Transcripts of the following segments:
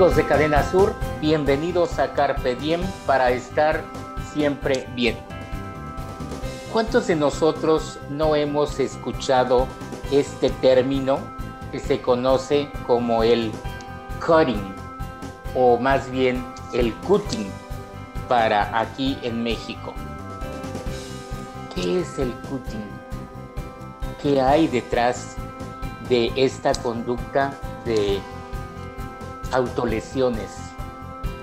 De Cadena Sur, bienvenidos a Carpe Diem para estar siempre bien. ¿Cuántos de nosotros no hemos escuchado este término que se conoce como el cutting o más bien el cutting para aquí en México? ¿Qué es el cutting? ¿Qué hay detrás de esta conducta de autolesiones,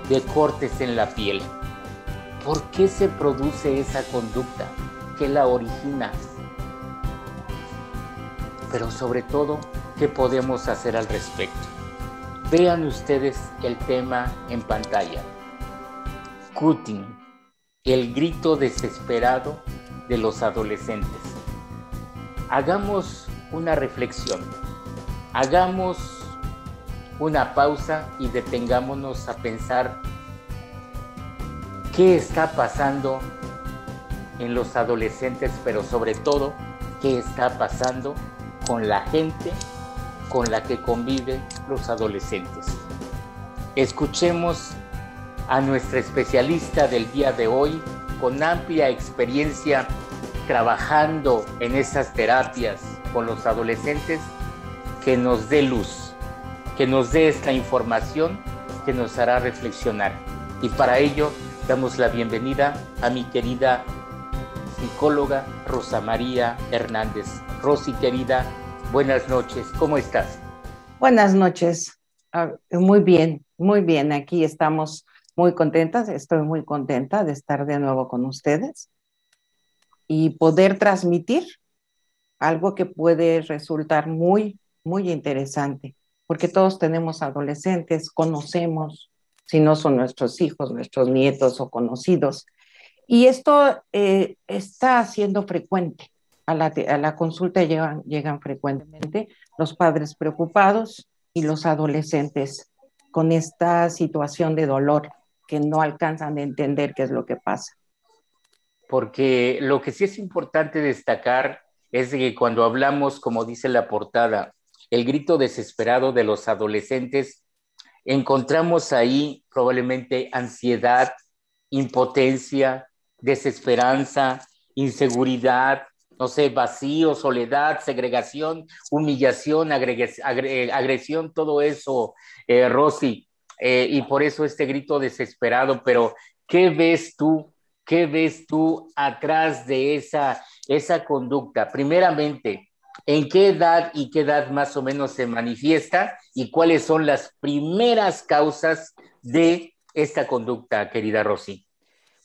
de cortes en la piel. ¿Por qué se produce esa conducta? ¿Qué la origina? Pero sobre todo, ¿qué podemos hacer al respecto? Vean ustedes el tema en pantalla. Cutting, el grito desesperado de los adolescentes. Hagamos una reflexión. Hagamos una pausa y detengámonos a pensar qué está pasando en los adolescentes, pero sobre todo qué está pasando con la gente con la que conviven los adolescentes. Escuchemos a nuestra especialista del día de hoy con amplia experiencia trabajando en esas terapias con los adolescentes que nos dé luz que nos dé esta información que nos hará reflexionar. Y para ello damos la bienvenida a mi querida psicóloga Rosa María Hernández. Rosy, querida, buenas noches, ¿cómo estás? Buenas noches, ah, muy bien, muy bien, aquí estamos muy contentas, estoy muy contenta de estar de nuevo con ustedes y poder transmitir algo que puede resultar muy, muy interesante porque todos tenemos adolescentes, conocemos, si no son nuestros hijos, nuestros nietos o conocidos. Y esto eh, está siendo frecuente. A la, consulta llegan, llegan frecuentemente los padres preocupados y los adolescentes con esta situación de dolor que no alcanzan a entender qué es lo que pasa. Porque lo que sí es importante destacar es que cuando hablamos, como dice la portada, el grito desesperado de los adolescentes, encontramos ahí probablemente ansiedad, impotencia, desesperanza, inseguridad, no sé, vacío, soledad, segregación, humillación, agresión, todo eso, eh, Rosy. Eh, y por eso este grito desesperado, pero ¿qué ves tú? ¿Qué ves tú atrás de esa, esa conducta? Primeramente, en qué edad y qué edad más o menos se manifiesta y cuáles son las primeras causas de esta conducta, querida Rosy.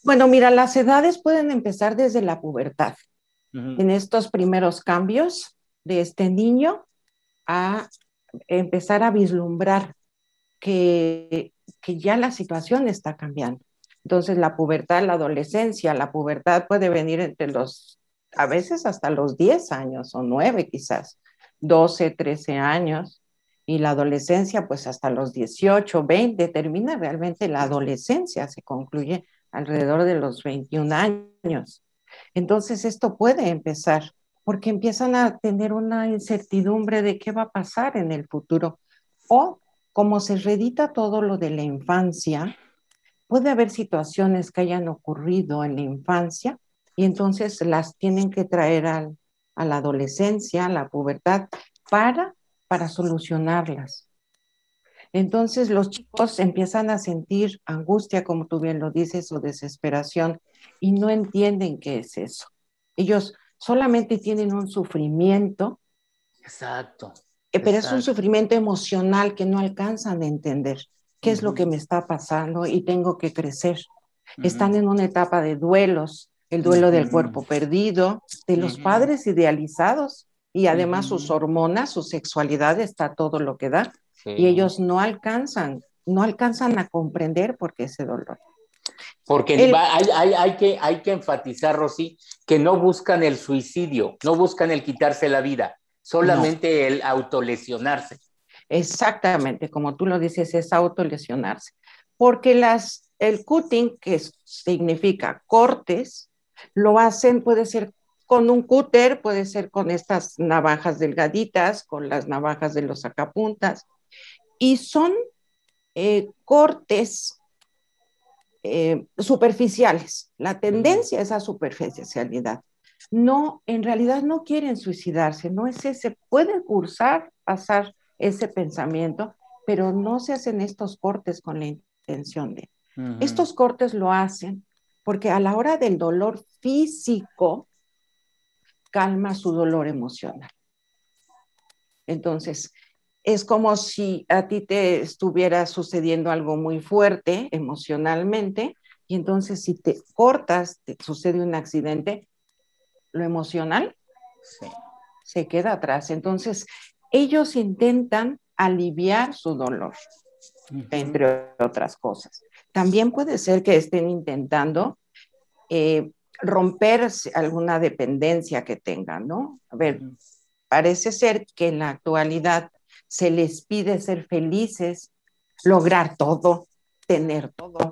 Bueno, mira, las edades pueden empezar desde la pubertad. En estos primeros cambios de este niño a empezar a vislumbrar que, que ya la situación está cambiando. Entonces, la pubertad, la adolescencia, la pubertad puede venir entre los a veces hasta los 10 años o 9 quizás, 12, 13 años, y la adolescencia pues hasta los 18, 20, termina realmente la adolescencia, se concluye alrededor de los 21 años. Entonces esto puede empezar porque empiezan a tener una incertidumbre de qué va a pasar en el futuro. O como se redita todo lo de la infancia, puede haber situaciones que hayan ocurrido en la infancia y entonces las tienen que traer a la adolescencia, a la pubertad, para, para solucionarlas. Entonces los chicos empiezan a sentir angustia, como tú bien lo dices, o desesperación, y no entienden qué es eso. Ellos solamente tienen un sufrimiento. Exacto. Eh, pero es un sufrimiento emocional que no alcanzan a entender qué es lo que me está pasando y tengo que crecer. Están en una etapa de duelos, el duelo del cuerpo perdido, de los padres idealizados y además sus hormonas, su sexualidad está todo lo que da y ellos no alcanzan, no alcanzan a comprender por qué ese dolor. Porque hay, que, hay que enfatizar, Rosy, que no buscan el suicidio, no buscan el quitarse la vida, solamente el autolesionarse. Exactamente, como tú lo dices, es autolesionarse. Porque las, el cutting, que significa cortes, lo hacen, puede ser con un cúter, puede ser con estas navajas delgaditas, con las navajas de los sacapuntas, y son eh, cortes eh, superficiales. La tendencia es a superficialidad. No, en realidad no quieren suicidarse, no es ese, puede cursar, pasar ese pensamiento, pero no se hacen estos cortes con la intención de. Estos cortes lo hacen porque a la hora del dolor físico, calma su dolor emocional. Entonces, es como si a ti te estuviera sucediendo algo muy fuerte emocionalmente y entonces si te cortas, te sucede un accidente, lo emocional se queda atrás. Entonces, ellos intentan aliviar su dolor, entre otras cosas. También puede ser que estén intentando eh, romper alguna dependencia que tengan, ¿no? A ver, parece ser que en la actualidad se les pide ser felices, lograr todo, tener todo.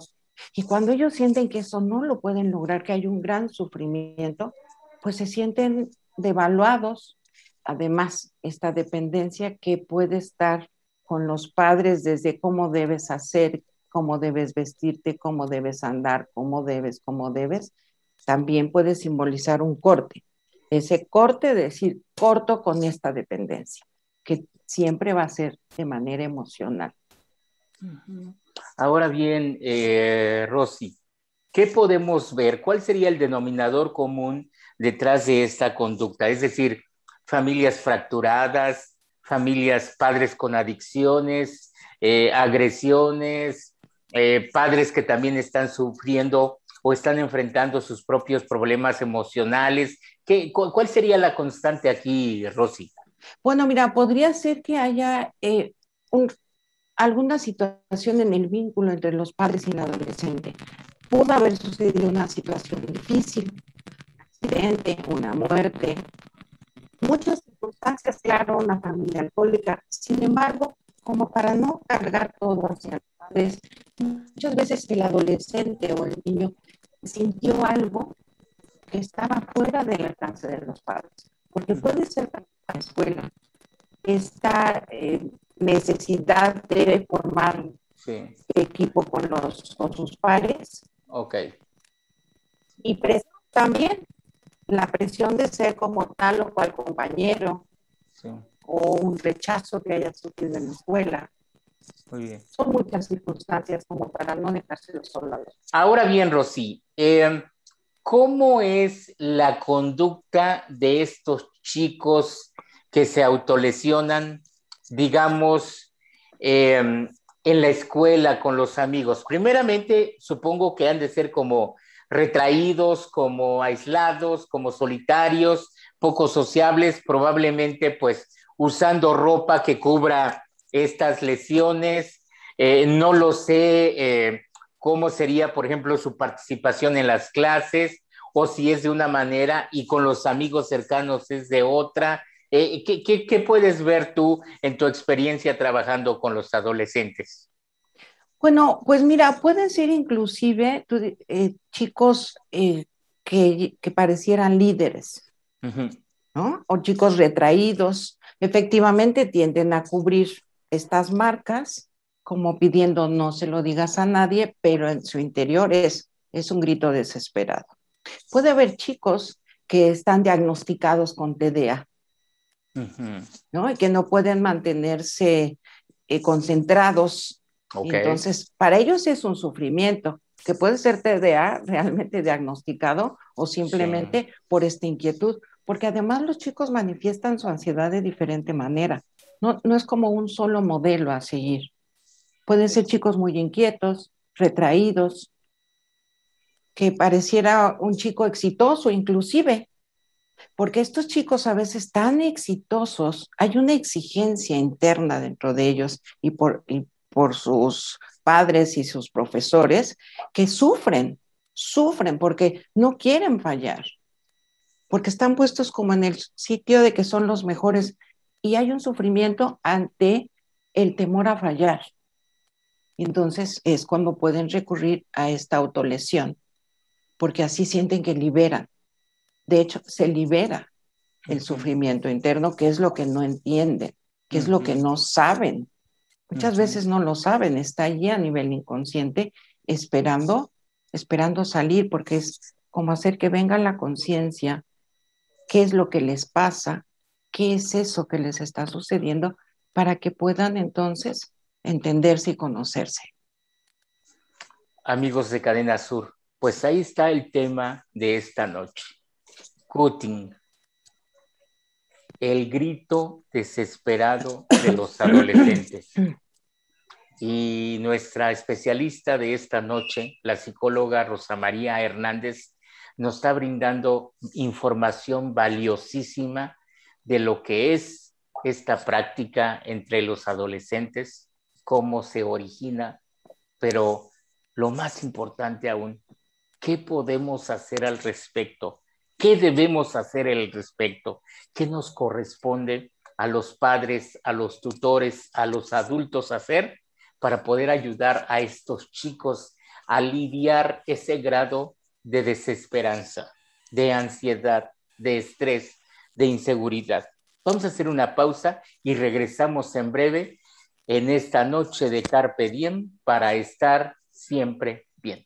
Y cuando ellos sienten que eso no lo pueden lograr, que hay un gran sufrimiento, pues se sienten devaluados. Además, esta dependencia que puede estar con los padres desde cómo debes hacer, cómo debes vestirte, cómo debes andar, cómo debes, cómo debes, también puede simbolizar un corte. Ese corte, decir, corto con esta dependencia, que siempre va a ser de manera emocional. Ahora bien, eh, Rosy, ¿qué podemos ver? ¿Cuál sería el denominador común detrás de esta conducta? Es decir, familias fracturadas, familias padres con adicciones, eh, agresiones, eh, padres que también están sufriendo o están enfrentando sus propios problemas emocionales. ¿Qué, ¿Cuál sería la constante aquí, Rosy? Bueno, mira, podría ser que haya eh, alguna situación en el vínculo entre los padres y el adolescente. Pudo haber sucedido una situación difícil, un accidente, una muerte, muchas circunstancias, claro, una familia alcohólica. Sin embargo, como para no cargar todo hacia los padres, muchas veces el adolescente o el niño sintió algo que estaba fuera del alcance de los padres, porque puede ser la escuela, esta eh, necesidad de formar equipo con, los, con sus pares. Ok. Y también la presión de ser como tal o cual compañero. O un rechazo que haya sufrido en la escuela. Muy bien. Son muchas circunstancias como para no dejarse solo. Ahora bien, Rosy, eh, ¿cómo es la conducta de estos chicos que se autolesionan, digamos, em, en la escuela con los amigos? Primeramente, supongo que han de ser como retraídos, como aislados, como solitarios, poco sociables, probablemente pues usando ropa que cubra estas lesiones. Eh, no lo sé eh, cómo sería, por ejemplo, su participación en las clases o si es de una manera y con los amigos cercanos es de otra. Eh, ¿qué, puedes ver tú en tu experiencia trabajando con los adolescentes? Bueno, pues mira, pueden ser inclusive chicos que, parecieran líderes, ¿no? O chicos retraídos. Efectivamente tienden a cubrir estas marcas como pidiendo no se lo digas a nadie, pero en su interior es, es un grito desesperado. Puede haber chicos que están diagnosticados con TDA, ¿no? Y que no pueden mantenerse eh, concentrados. Entonces, para ellos es un sufrimiento, que puede ser TDA realmente diagnosticado o simplemente por esta inquietud, porque además los chicos manifiestan su ansiedad de diferente manera. No, es como un solo modelo a seguir. Pueden ser chicos muy inquietos, retraídos, que pareciera un chico exitoso inclusive, porque estos chicos a veces tan exitosos, hay una exigencia interna dentro de ellos y por sus padres y sus profesores que sufren, sufren porque no quieren fallar, porque están puestos como en el sitio de que son los mejores y hay un sufrimiento ante el temor a fallar. Entonces es cuando pueden recurrir a esta autolesión, porque así sienten que liberan. De hecho, se libera el sufrimiento interno, que es lo que no entienden, que es lo que no saben, Muchas veces no lo saben, está allí a nivel inconsciente esperando, esperando salir, porque es como hacer que venga la conciencia, qué es lo que les pasa, qué es eso que les está sucediendo, para que puedan entonces entenderse y conocerse. Amigos de Cadena Sur, pues ahí está el tema de esta noche. Cutting. El grito desesperado de los adolescentes. Y nuestra especialista de esta noche, la psicóloga Rosa María Hernández, nos está brindando información valiosísima de lo que es esta práctica entre los adolescentes, cómo se origina, pero lo más importante aún, ¿qué podemos hacer al respecto? ¿Qué debemos hacer al respecto? ¿Qué nos corresponde a los padres, a los tutores, a los adultos hacer para poder ayudar a estos chicos a aliviar ese grado de desesperanza, de ansiedad, de estrés, de inseguridad. Vamos a hacer una pausa y regresamos en breve en esta noche de Carpe Diem para estar siempre bien.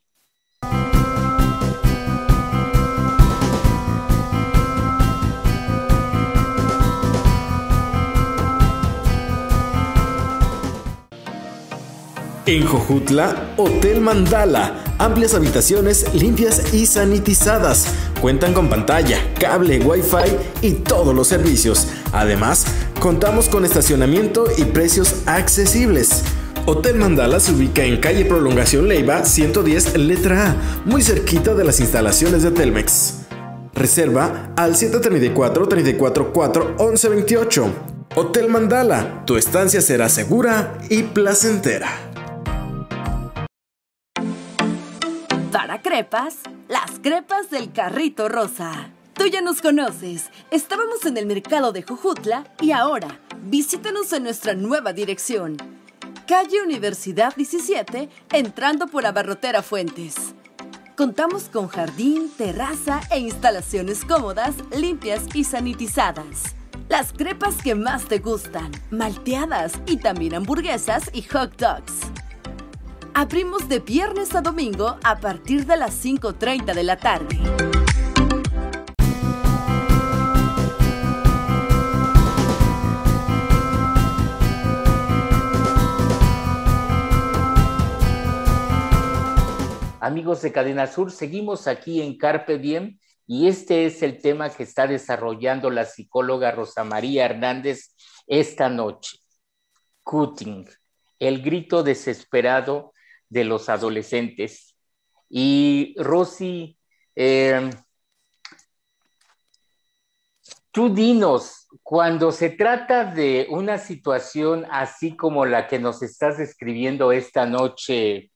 En Jojutla, Hotel Mandala. Amplias habitaciones limpias y sanitizadas. Cuentan con pantalla, cable, wifi y todos los servicios. Además, contamos con estacionamiento y precios accesibles. Hotel Mandala se ubica en calle Prolongación Leiva 110 letra A, muy cerquita de las instalaciones de Telmex. Reserva al 734 344 1128. Hotel Mandala, tu estancia será segura y placentera. Crepas, las crepas del carrito rosa. Tú ya nos conoces. Estábamos en el mercado de Jujutla y ahora visítanos en nuestra nueva dirección. Calle Universidad 17, entrando por Abarrotera Fuentes. Contamos con jardín, terraza e instalaciones cómodas, limpias y sanitizadas. Las crepas que más te gustan, malteadas y también hamburguesas y hot dogs. Abrimos de viernes a domingo a partir de las 5.30 de la tarde. Amigos de Cadena Sur, seguimos aquí en Carpe Diem y este es el tema que está desarrollando la psicóloga Rosa María Hernández esta noche. Cutting, el grito desesperado de los adolescentes. Y Rosy, eh, tú dinos, cuando se trata de una situación así como la que nos estás describiendo esta noche,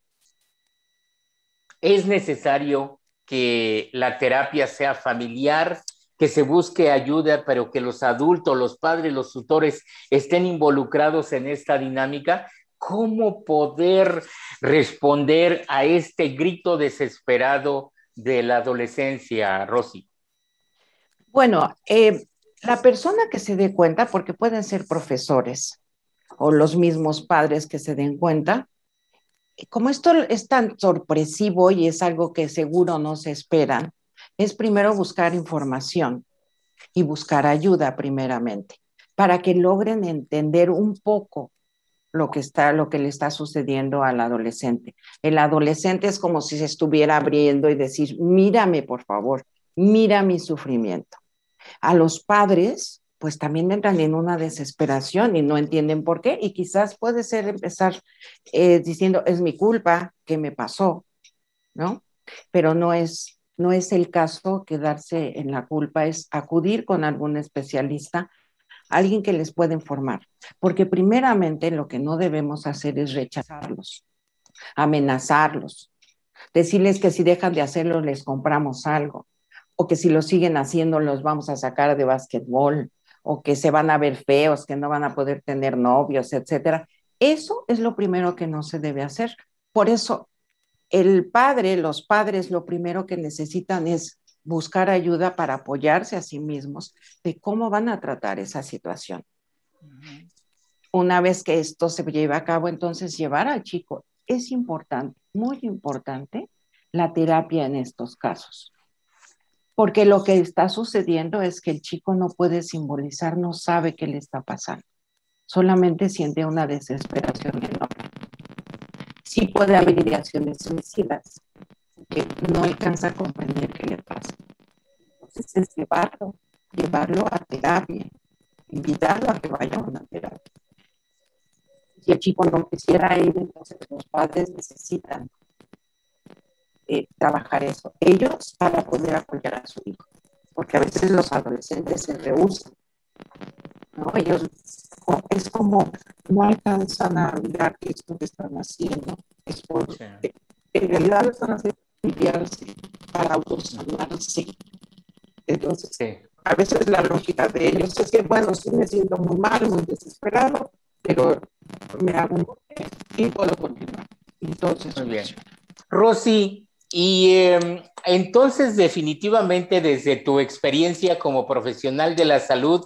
¿es necesario que la terapia sea familiar? que se busque ayuda, pero que los adultos, los padres, los tutores estén involucrados en esta dinámica. ¿Cómo poder responder a este grito desesperado de la adolescencia, Rosy? Bueno, eh, la persona que se dé cuenta, porque pueden ser profesores o los mismos padres que se den cuenta, como esto es tan sorpresivo y es algo que seguro no se esperan, es primero buscar información y buscar ayuda primeramente para que logren entender un poco lo que está, lo que le está sucediendo al adolescente. El adolescente es como si se estuviera abriendo y decir, mírame, por favor, mira mi sufrimiento. A los padres, pues también entran en una desesperación y no entienden por qué. Y quizás puede ser empezar eh, diciendo, es mi culpa, que me pasó? ¿No? Pero no es, no es el caso quedarse en la culpa, es acudir con algún especialista alguien que les pueda informar, porque primeramente lo que no debemos hacer es rechazarlos, amenazarlos, decirles que si dejan de hacerlo les compramos algo, o que si lo siguen haciendo los vamos a sacar de básquetbol, o que se van a ver feos, que no van a poder tener novios, etcétera. Eso es lo primero que no se debe hacer. Por eso, el padre, los padres, lo primero que necesitan es buscar ayuda para apoyarse a sí mismos de cómo van a tratar esa situación. una vez que esto se lleva a cabo, entonces llevar al chico. Es importante, muy importante, la terapia en estos casos. Porque lo que está sucediendo es que el chico no puede simbolizar, no sabe qué le está pasando. Solamente siente una desesperación enorme. Sí puede haber ideaciones suicidas, que no alcanza a comprender qué le pasa. Entonces es llevarlo, llevarlo a terapia, invitarlo a que vaya a una terapia si el chico no quisiera ir, entonces los padres necesitan eh, trabajar eso, ellos para poder apoyar a su hijo, porque a veces los adolescentes se rehusan, ¿no? Ellos es como no alcanzan a mirar esto que están haciendo es porque en realidad lo están haciendo para autosalvarse. Entonces, a veces la lógica de ellos es que, bueno, sí me siento muy mal, muy desesperado, pero me hago y puedo continuar. Entonces, Muy bien. Rosy, y em, entonces definitivamente desde tu experiencia como profesional de la salud,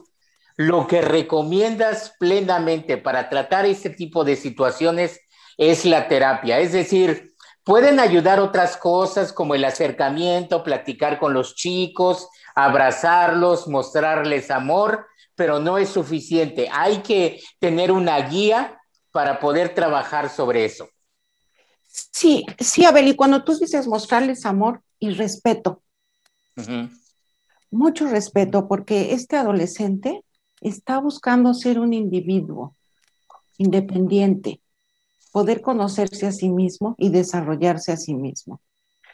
lo que recomiendas plenamente para tratar este tipo de situaciones es la terapia. Es decir, pueden ayudar otras cosas como el acercamiento, platicar con los chicos, abrazarlos, mostrarles amor, pero no es suficiente. Hay que tener una guía para poder trabajar sobre eso. Sí, sí, Abel, y cuando tú dices mostrarles amor y respeto, mucho respeto, porque este adolescente está buscando ser un individuo independiente, poder conocerse a sí mismo y desarrollarse a sí mismo.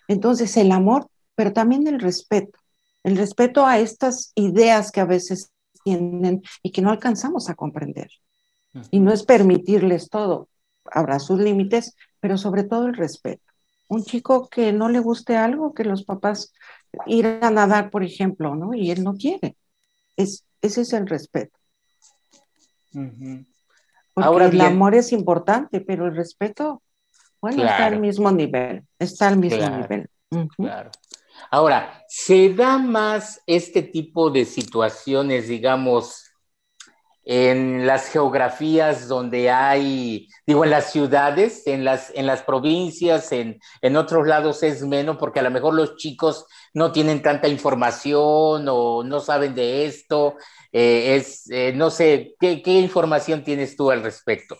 Entonces, el amor, pero también el respeto, el respeto a estas ideas que a veces tienen y que no alcanzamos a comprender. Y no es permitirles todo, habrá sus límites, pero sobre todo el respeto. Un chico que no le guste algo, que los papás ir a nadar, por ejemplo, ¿no? Y él no quiere. Es, ese es el respeto. Ahora el amor es importante, pero el respeto, bueno, está al mismo nivel, está al mismo nivel. Claro. Ahora, ¿se da más este tipo de situaciones, digamos, en las geografías donde hay, digo, en las ciudades, en las, en las provincias, en, en otros lados es menos, porque a lo mejor los chicos no tienen tanta información o no saben de esto. Eh, es, eh, no sé, ¿qué, ¿qué, información tienes tú al respecto?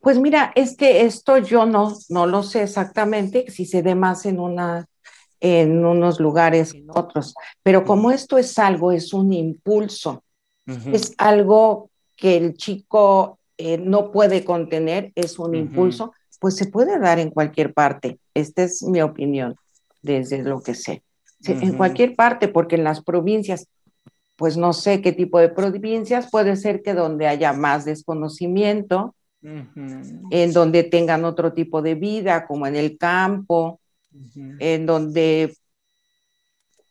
Pues mira, es que esto yo no, no lo sé exactamente, si se dé más en una en unos lugares en otros. Pero como esto es algo, es un impulso, es algo que el chico eh, no puede contener, es un impulso, pues se puede dar en cualquier parte. Esta es mi opinión, desde lo que sé. En cualquier parte, porque en las provincias, pues no sé qué tipo de provincias, puede ser que donde haya más desconocimiento, en donde tengan otro tipo de vida, como en el campo, en donde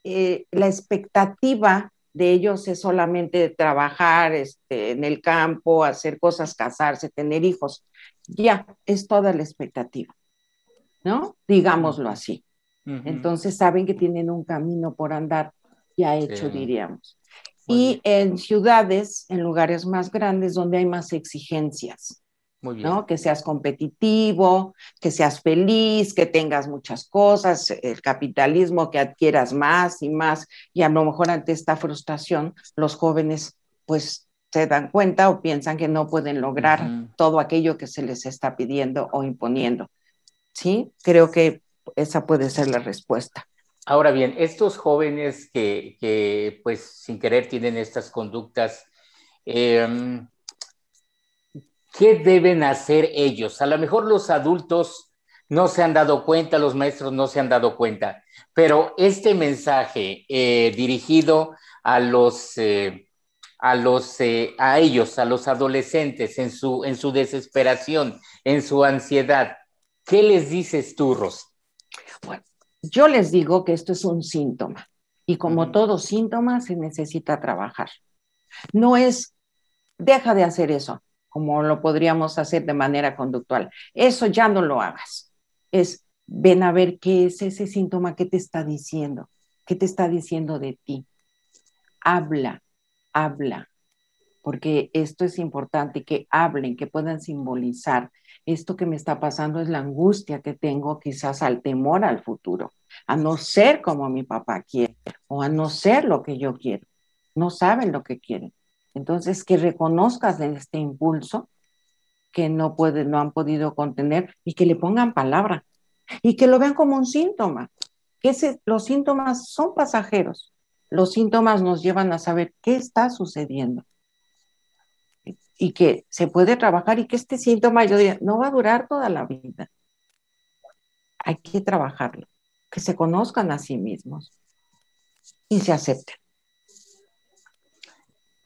eh, la expectativa de ellos es solamente trabajar este, en el campo, hacer cosas, casarse, tener hijos. Ya, es toda la expectativa, ¿no? Digámoslo así. Entonces saben que tienen un camino por andar ya hecho, diríamos. y en ciudades, en lugares más grandes, donde hay más exigencias. ¿No? Que seas competitivo, que seas feliz, que tengas muchas cosas, el capitalismo, que adquieras más y más. Y a lo mejor ante esta frustración, los jóvenes pues se dan cuenta o piensan que no pueden lograr todo aquello que se les está pidiendo o imponiendo. Sí, creo que esa puede ser la respuesta. Ahora bien, estos jóvenes que, que pues sin querer tienen estas conductas, eh, ¿Qué deben hacer ellos? A lo mejor los adultos no se han dado cuenta, los maestros no se han dado cuenta, pero este mensaje eh, dirigido a los, eh, a los, eh, a ellos, a los adolescentes en su, en su desesperación, en su ansiedad, ¿qué les dices tú, Ros? Bueno, yo les digo que esto es un síntoma y como todo síntoma se necesita trabajar. No es, deja de hacer eso como lo podríamos hacer de manera conductual. Eso ya no lo hagas. Es, ven a ver qué es ese síntoma que te está diciendo, qué te está diciendo de ti. Habla, habla. porque esto es importante, que hablen, que puedan simbolizar. Esto que me está pasando es la angustia que tengo quizás al temor al futuro, a no ser como mi papá quiere o a no ser lo que yo quiero. No saben lo que quieren. Entonces, que reconozcas este impulso que no, pueden, no han podido contener y que le pongan palabra y que lo vean como un síntoma, que los síntomas son pasajeros. Los síntomas nos llevan a saber qué está sucediendo y que se puede trabajar y que este síntoma, yo diría, no va a durar toda la vida. Hay que trabajarlo, que se conozcan a sí mismos y se acepten.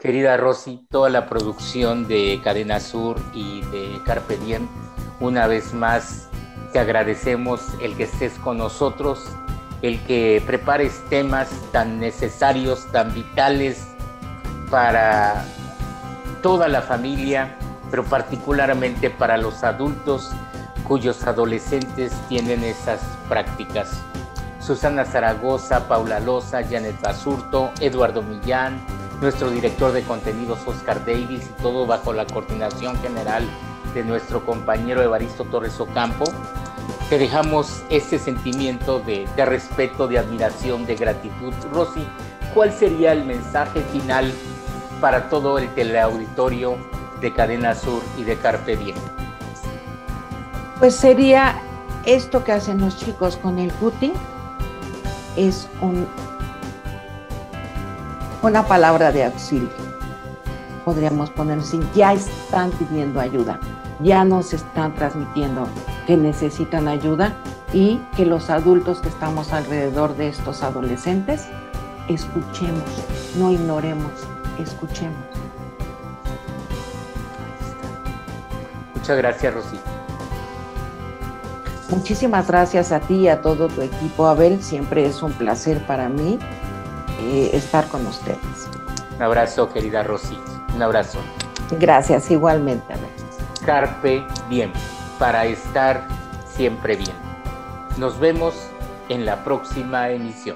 Querida Rosy, toda la producción de Cadena Sur y de Carpe Diem, una vez más te agradecemos el que estés con nosotros, el que prepares temas tan necesarios, tan vitales para toda la familia, pero particularmente para los adultos cuyos adolescentes tienen esas prácticas. Susana Zaragoza, Paula Loza, Janet Basurto, Eduardo Millán, nuestro director de contenidos Oscar Davis y todo bajo la coordinación general de nuestro compañero Evaristo Torres Ocampo, te dejamos ese sentimiento de, de, respeto, de admiración, de gratitud. Rosy, ¿cuál sería el mensaje final para todo el teleauditorio de Cadena Sur y de Carpe Diem? Pues sería esto que hacen los chicos con el cutting, es un, una palabra de auxilio. Podríamos poner sin ya están pidiendo ayuda ya nos están transmitiendo que necesitan ayuda y que los adultos que estamos alrededor de estos adolescentes escuchemos, no ignoremos, escuchemos. Muchas gracias, Rosy. Muchísimas gracias a ti y a todo tu equipo, Abel. Siempre es un placer para mí eh, estar con ustedes. Un abrazo, querida Rosy. Un abrazo. Gracias, igualmente. Carpe Diem, para estar siempre bien. Nos vemos en la próxima emisión.